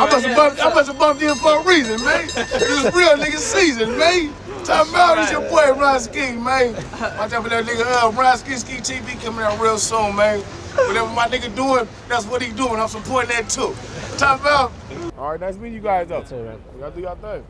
I must have bumped, I in for a reason, man. This is real nigga season, man. Talking about it's your boy Ron Ski, man. Watch out for that nigga uh, Ron Ski Ski TV coming out real soon, man. Whatever my nigga doing, that's what he doing. I'm supporting that too. Talking about. All right, nice meeting you guys up. Y'all do y'all thing.